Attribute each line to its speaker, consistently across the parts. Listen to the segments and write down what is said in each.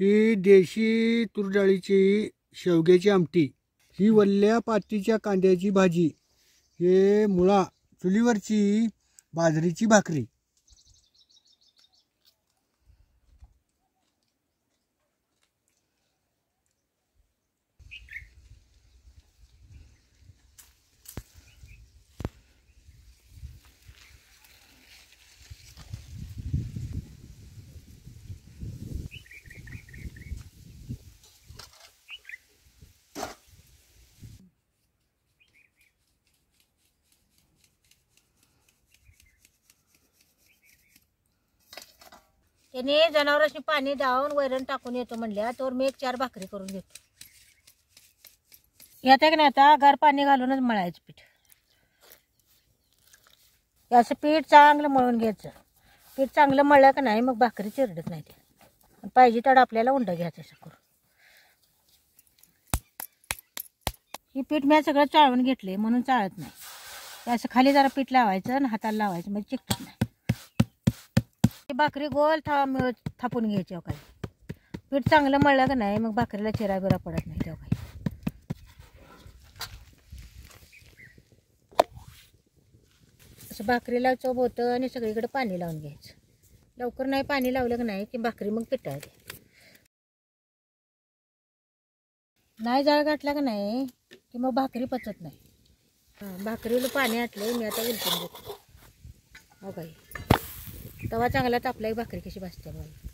Speaker 1: ही देशी तुरडाळीची शेवग्याची आमटी. ही वल्ल्या पातीच्या कांद्याची भाजी. हे मुळा चुलीवरची बाजरीची भाकरी.
Speaker 2: त्याने जनावरांनी पाणी दावून वैरण टाकून येतो म्हणल्या तर मी एक चार भाकरी करून घेतो. यात की नाही आता? गार पाणी घालूनच मळायचं पीठ. याचं असं पीठ चांगलं मळून घ्यायचं. पीठ चांगलं मळलं का नाही मग भाकरी चिरडत नाही ते. पाहिजे तर आपल्याला उंड घ्यायचं असं करून. ही पीठ मी सगळं चाळून घेतले म्हणून चाळत नाही. असं खाली जरा पीठ लावायचं आणि हाताला लावायचं म्हणजे चिकटत नाही. भाकरी गोल था थापून घ्यायची हो काही. पीठ चांगलं मळलं का नाही मग भाकरीला चिरा बिरा पडत नाही तेव्हा काही. असं भाकरीला चव होतं आणि सगळीकडे पाणी लावून घ्यायचं. लवकर नाही पाणी लावलं का नाही की भाकरी मग पिटाळते. नाही जाळ घातला का नाही की मग भाकरी पचत नाही. हां भाकरीला पाणी आटले मी आता उलटून घेतो हो काही तवा चांगला तापला एक भाकरी कशी भाजते मला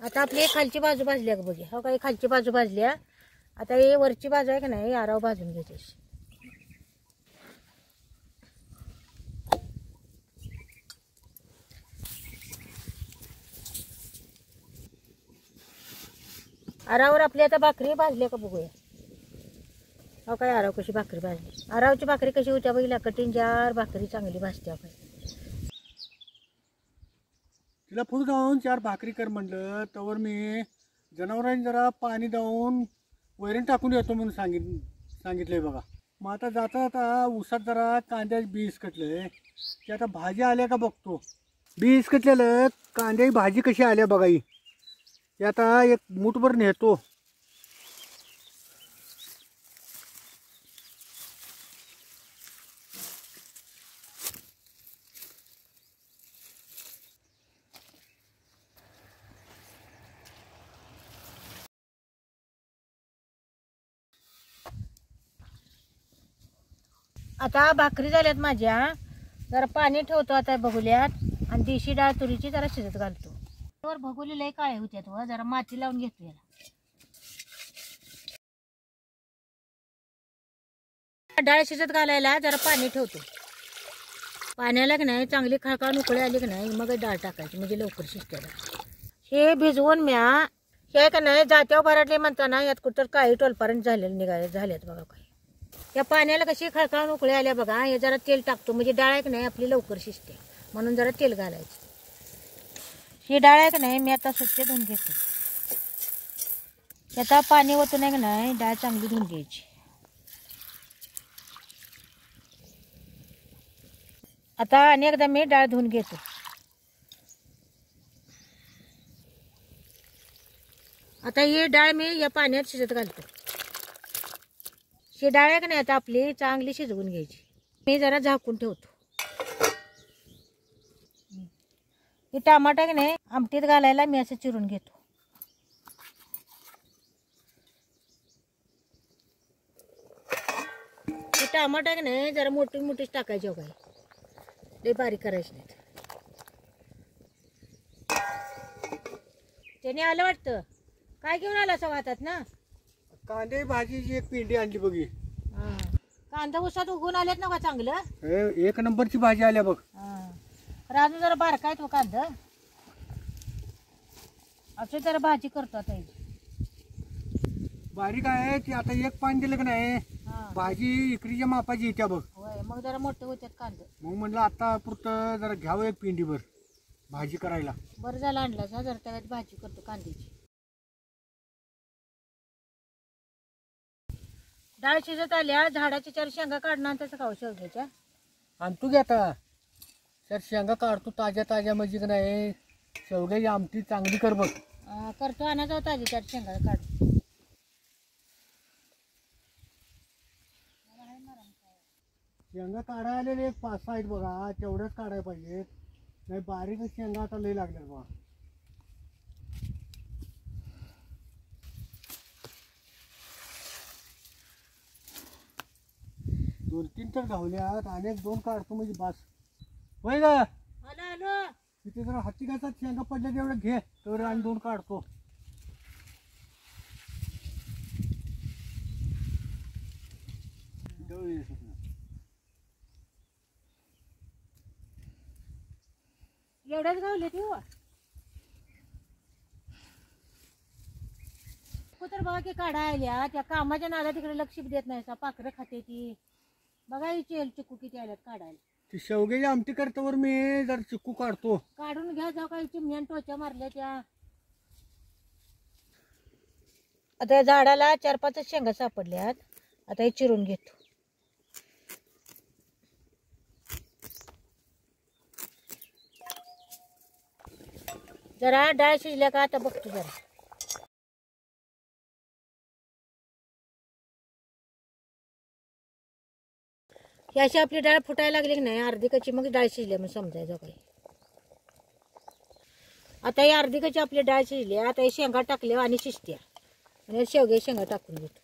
Speaker 2: आता आपली खालची बाजू भाजली का बघी हो काही खालची बाजू भाजली आता हे वरची बाजू आहे का नाही आराव भाजून घ्यायची आरावर आपली आता भाकरी भाजली का बघूया. अहो काय आराव कशी भाकरी भाजली? आरावची भाकरी कशी होत्या बघितल्या कठीण जार भाकरी चांगली भाजते आपण.
Speaker 1: तिला फुल जाऊन चार भाकरी कर म्हणलं तवर मी जनावरांनी जरा पाणी जाऊन वैरण टाकून येतो म्हणून सांगित सांगितलंय बघा. मग आता जाता जाता उसात जरा कांद्याची बीज कटले ते आता भाजी आल्या का बघतो? बीज कटलेलं कांद्याची भाजी कशी आल्या बघा ही. ते आता एक मुठभर नेतो.
Speaker 2: आता भाकरी झाल्यात माझ्या. जरा पाणी ठेवतो आता बघुल्यात. आणि देशी डाळ तुरीची जरा शिजत घालतो. वर भगोली लय काळे होत्यात व जरा माती लावून घेतो याला. डाळ शिजत घालायला जरा पाणी ठेवतो. पाण्याला की नाही चांगली खळखळ उकळी आली की नाही मग डाळ टाकायची म्हणजे लवकर शिजते हे भिजवून म्या हे का नाही जात्यावर भराटले म्हणताना यात कुठं काही टोलपर्यंत झालेलं निघाले झालेत बघा काही. या पाण्याला कशी खळखळून उकळी आल्या बघा हे जरा तेल टाकतो म्हणजे डाळ आहे की नाही आपली लवकर शिजते. म्हणून जरा तेल घालायचं. ही डाळ आहे की नाही मी आता स्वच्छ धुवून घेतो. आता पाणी ओतून आहे का नाही डाळ चांगली धुवून घ्यायची. आता आणि एकदा मी डाळ धुवून घेतो. आता ही डाळ मी या पाण्यात शिजत घालतो. ही डाळ आहे का नाही आता आपली चांगली शिजवून घ्यायची. मी जरा झाकून ठेवतो. ही टमाटा की नाही आमटीत घालायला मी असं चिरून घेतो. ही टमाटा की नाही जरा मोठी मोठीच टाकायची हो काही लई बारीक करायची नाहीत. त्याने आलं वाटतं? काय घेऊन आला असं वाहतात ना?
Speaker 1: कांदे भाजीची एक पिंडी आणली बघी.
Speaker 2: हा. कांदा उसात उगून आलेत ना का चांगलं?
Speaker 1: हे एक नंबरची भाजी आल्या बघ.
Speaker 2: हा. अजून जरा बारका आहे तो कांदा? असं जरा भाजी करतो आता.
Speaker 1: बारीक आहे ती आता एक पाणी दिलं का नाही?
Speaker 2: हा.
Speaker 1: भाजी इकडीच्या मापाची येत्या बघ.
Speaker 2: होय मग जरा मोठे होतात कांदे.
Speaker 1: मग म्हणलं आता पुरतं जरा घ्यावं एक पिंडीभर भाजी करायला.
Speaker 2: बरं झालं आणलं ना जरा त्यात भाजी करतो कांद्याची. डाळ शिजत आल्या झाडाच्या चार शेंगा काढणार त्याचं खाऊ शेवग्याच्या.
Speaker 1: आणतो की आता. तर शेंगा काढतो ताज्या ताज्या म्हणजे का नाही. शेवग्याची आमटी चांगली कर बघ.
Speaker 2: अं, करतो आणा जाऊ ताजी चार शेंगा काढ.
Speaker 1: शेंगा काढायला आलेले एक पाच सहा आहेत बघा. तेवढ्याच काढायला पाहिजेत. नाही बारीक शेंगा आता लई लागल्यात बघा. दोन तीन तर घावल्यात. आणि एक दोन काढतो म्हणजे बास. होय का
Speaker 2: आलो आलो.
Speaker 1: तिथे जरा हाती घातात शेंगा पडल्या तेवढं घे तर आणि दोन काढतो.
Speaker 2: एवढ्याच गावले ती हो. कुत्र बघा की काढा आल्या. त्या कामाच्या नादा तिकडे लक्ष बी देत नाही. सा पाखरं खाते ती. बघा ही चेल चिकू किती आल्यात काढायला.
Speaker 1: ती शेवग्याची आमटी करतावर मी जरा चिक्कू काढतो.
Speaker 2: काढून घ्या जाऊ काही चिमण्यान टोच्या मारल्या त्या. आता या झाडाला चार पाच शेंगा सापडल्यात. आता हे चिरून घेतो. जरा डाळ शिजल्या का आता बघतो जरा. ही अशी आपली डाळ फुटायला लागली की नाही अर्धी कच्ची मग डाळ शिजली मग समजायचं काही आता ही अर्धी कच्ची आपली डाळ शिजली आता हे शेंगा टाकले आणि शिजत्या. आणि शेवगे शेंगा टाकून घेतो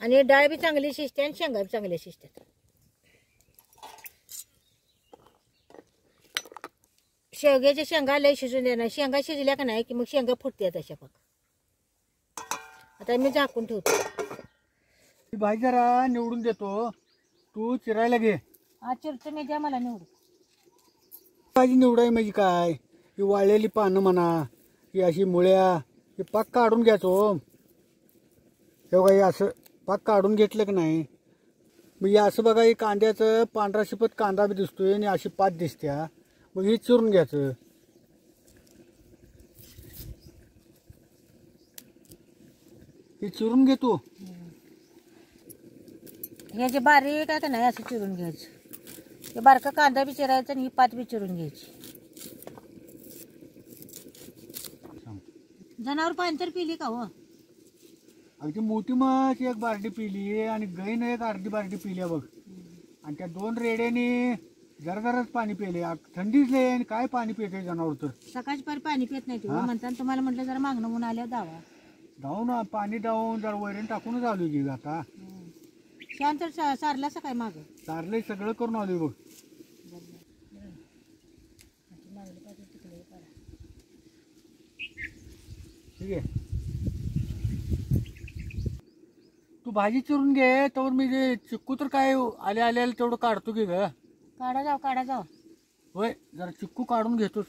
Speaker 2: आणि डाळ बी चांगली शिजते आणि शेंगा बी चांगल्या शिजतात शेवग्याच्या शेंगा लय शिजून देणार शेंगा शिजल्या का नाही की मग शेंगा फुटतात अशा पाक आता मी झाकून ठेवतो.
Speaker 1: ती भाजी जरा निवडून देतो. तू चिरायला घे.
Speaker 2: हा चिरतो मी द्या मला निवडून.
Speaker 1: भाजी निवडाय म्हणजे काय? ही वाळलेली पानं म्हणा ही अशी मुळ्या ही पाक काढून घ्यायचो. हे बघा हे असं पाक काढून घेतलं की नाही? मग हे असं बघा हे कांद्याचं पांढरा शिपत कांदा बी दिसतोय आणि अशी पात दिसत्या. मग ही चिरून घ्यायचं. हे चिरून घेतो
Speaker 2: हे जे बारीक आहे का नाही असं चिरून घ्यायचं. हे बारका कांदा बी चिरायचा आणि ही पात बी चिरून घ्यायची जनावर पाणी तर पिली का हो?
Speaker 1: अगदी मोठी मच एक बारडी पिली आणि गाईनं एक अर्धी बारडी पिली बघ. आणि त्या दोन रेड्याने जरा जराच पाणी पिले. थंडीच आणि काय पाणी पिते जनावर तर?
Speaker 2: सकाळची पारी पाणी पित नाही तू
Speaker 1: हा?
Speaker 2: म्हणताना तुम्हाला म्हटलं जरा मागणं म्हणून आल्यावर दावा.
Speaker 1: धावून पाणी धावून जरा वैरण टाकूनच आलो की आता.
Speaker 2: शांत सारला सकाळी माग?
Speaker 1: चारलंय सगळं करून आलोय बघ. ठीक आहे. तू भाजी चिरून घे तर मी जे चिक्कू तर काय आले आले तेवढं काढतो की ग.
Speaker 2: काढा जाऊ काढा जाऊ
Speaker 1: होय जरा चिक्कू काढून घेतोस.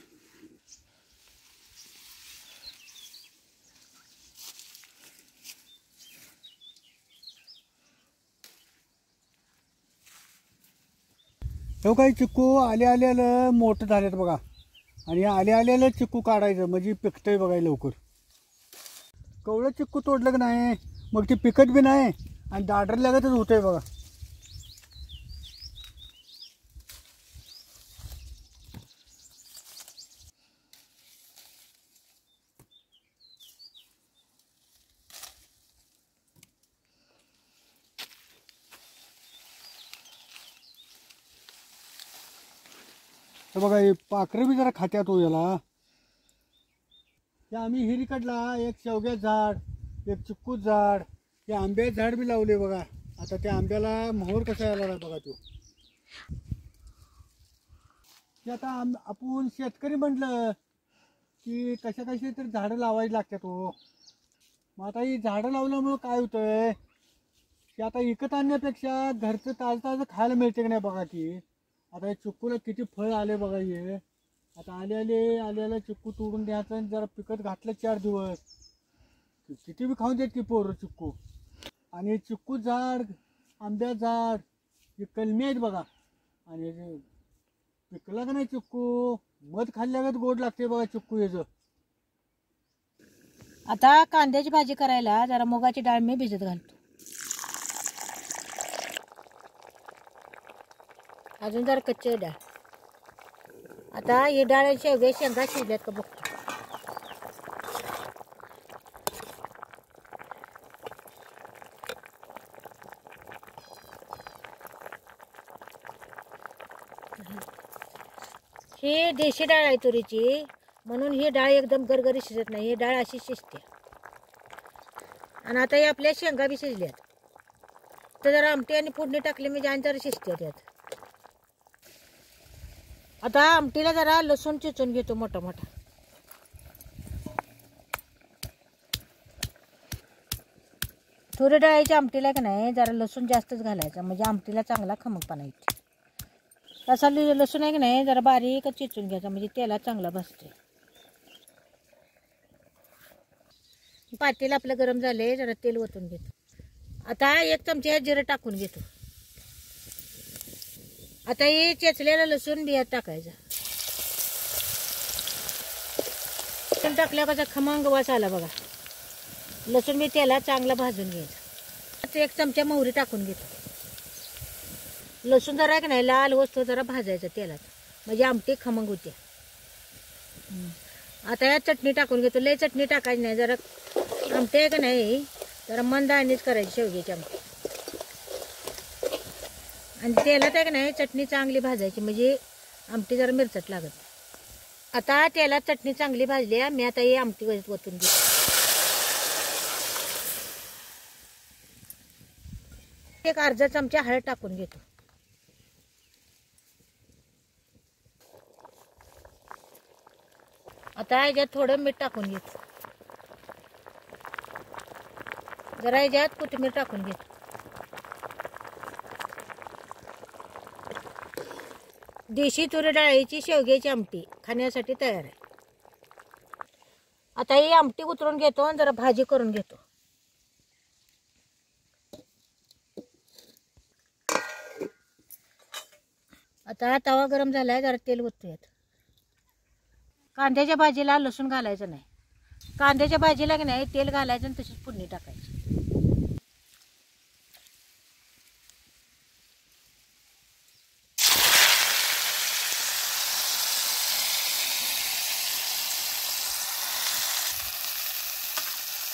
Speaker 1: हो काही चिक्कू आले आल्याला मोठं झालेत बघा. आणि आले आल्याला चिक्कू काढायचं म्हणजे पिकतंय बघा लवकर. कवळं चिक्कू तोडलं की नाही मग ते पिकत बी नाही आणि दाडर लागतच होतंय बघा. तर बघा हे पाखरं बी जरा खात्यात हो याला. ते आम्ही हिरीकडला एक शेवग्या झाड एक चिक्कू झाड ते आंब्याचे झाड बी लावले बघा. आता त्या आंब्याला मोहर कसा यायला बघा तो. ते आता आम आपण शेतकरी म्हटलं की कशा कशी तरी झाडं लावायची लागतात हो. मग आता ही झाडं लावल्यामुळं काय होतंय? की आता विकत आणण्यापेक्षा घरचं ताजं ताजं खायला मिळते की नाही बघा की आता हे चिक्कूला किती फळ आले बघा हे. आता आले आले आले आले चिक्कू तोडून द्यायचं आणि जरा पिकत घातलं चार दिवस. किती बी खाऊन देत की पोरं चिक्कू. आणि चिक्कू झाड आंब्या झाड हे कलमी आहेत बघा. आणि पिकला का नाही चिक्कू? मध खाल्ल्यागत गोड लागते बघा चिक्कू याचं
Speaker 2: आता कांद्याची भाजी करायला जरा मुगाची डाळ मी भिजत घालतो. अजून जरा कच्ची डाळ आता ही डाळ शेवगे शेंगा शिजल्यात का बघतो. ही देशी डाळ आहे तुरीची म्हणून ही डाळ एकदम गरगरी शिजत नाही ही डाळ अशी शिजते. आणि आता हे आपल्या शेंगा बी शिजल्यात. तर जरा आमटी आणि फोडणी टाकली म्हणजे आणि जरा शिजते त्यात आता आमटीला जरा लसूण चिचून घेतो मोठा मोठा. तुरी डाळीच्या आमटीला का नाही जरा लसूण जास्तच घालायचा म्हणजे आमटीला चांगला खमकपणा येते. तसा लि- लसूण आहे की नाही जरा बारीक चिचून घ्यायचा म्हणजे तेला चांगला भासते पातेल आपलं गरम झाले जरा तेल ओतून घेतो. आता एक चमचे जिरं टाकून घेतो. आता हे चेचलेलं लसूण बियात टाकायचा. लसूण टाकल्या कसा खमंग वास आला बघा. लसूण मी तेला चांगला भाजून घ्यायचा. आता एक चमचा मोहरी टाकून घेतो. लसूण जरा आहे का नाही लाल वस्तू जरा भाजायचा तेलात. म्हणजे आमटी खमंग होते आता या चटणी टाकून घेतो. लय चटणी टाकायची नाही जरा आमटी आहे का नाही जरा मंद आणीच करायची शेवग्याची आमटी. आणि तेलात आहे का नाही चटणी चांगली भाजायची म्हणजे आमटी जरा मिरचट लागत. आता तेलात चटणी चांगली भाजली आहे. मी आता ही आमटी वतून ओतून घेतो. एक अर्धा चमचा हळद टाकून घेतो. आता याच्यात थोडं मीठ टाकून घेतो. जरा याच्यात कोथिंबीर टाकून घेतो. देशी तुरी डाळीची शेवग्याची आमटी खाण्यासाठी तयार आहे. आता ही आमटी उतरून घेतो आणि जरा भाजी करून घेतो. आता तवा गरम झालाय जरा तेल ओतूयात. कांद्याच्या भाजीला लसूण घालायचं नाही. कांद्याच्या भाजीला की नाही तेल घालायचं आणि तशीच फोडणी टाकायची.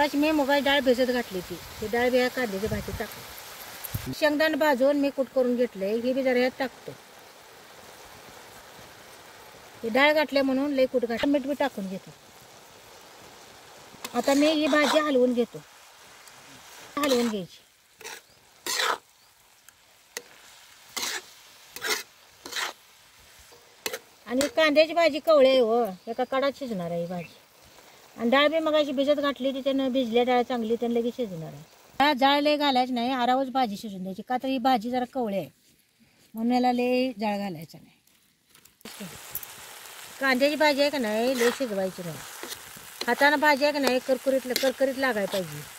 Speaker 2: आज मी मुगाची डाळ भिजत घातली ती ती डाळ बिया कांद्याची भाजी टाकली. शेंगदाण भाजून मी कूट करून घेतलंय. हे बी जरा टाकतो. ही डाळ घातल्या म्हणून लई कूट घात मीठ बी टाकून घेतो. आता मी ही भाजी हलवून घेतो. हलवून घ्यायची. आणि कांद्याची भाजी कवळी आहे हो. एका कडात शिजणार आहे ही भाजी. आणि डाळ बी मगाशी भिजत घातली ती त्यानं भिजल्या डाळ चांगली त्यानं लगेच शिजणार आहे. हा, जाळ लय घालायची नाही आरावच भाजी शिजून द्यायची. का तर ही भाजी जरा कवळी आहे. म्हणून याला लय जाळ घालायचं नाही. कांद्याची भाजी आहे का नाही लय शिजवायची नाही. हातानं भाजी आहे का नाही करकुरीत करकरीत लागायला पाहिजे.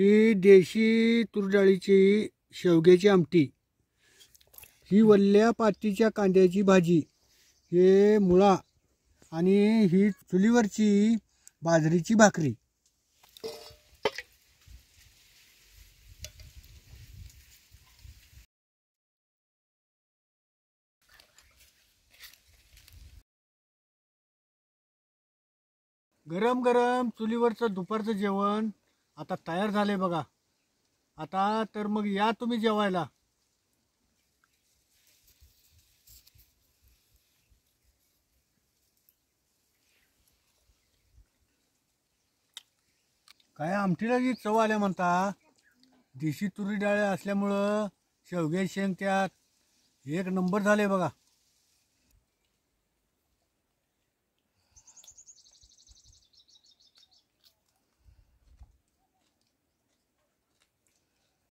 Speaker 1: ही देशी तुरडाळीची शेवग्याची आमटी. ही वल्ल्या पातीच्या कांद्याची भाजी. हे मुळा आणि ही चुलीवरची बाजरीची भाकरी. गरम गरम चुलीवरचं दुपारचं जेवण. आता तयार झाले बघा. आता तर मग या तुम्ही जेवायला. काय आमटीला जी चव आल्या म्हणता? देशी तुरी डाळ असल्यामुळं शेवगे शेंग त्यात. एक नंबर झाले बघा.